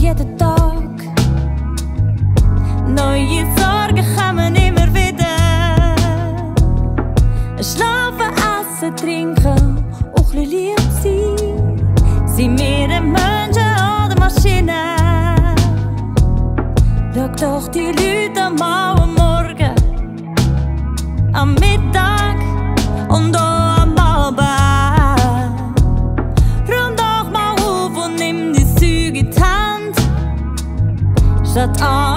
jeden Tag. Neue Sorgen kommen immer wieder. Schlafen, essen, trinken, auch lieb sein. Sind wir ein Menschen Maschine? Doch die lute Morgen, am Mittag und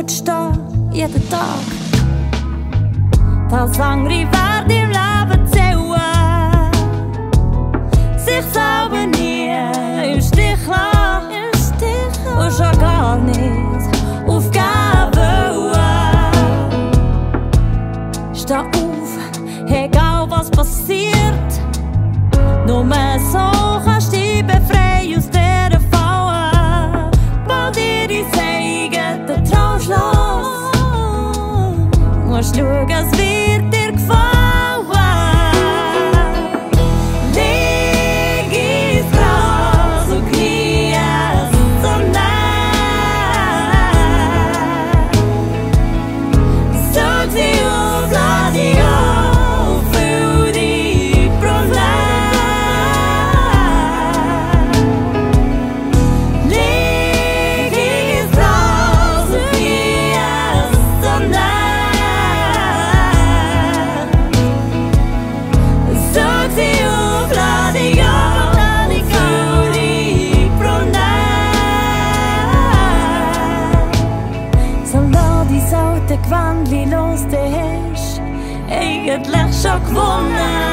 moet stehen, jeden Tag. Das andere wird im Leben zählen, sich selber nicht. vår stugas vete het legzak wonnen.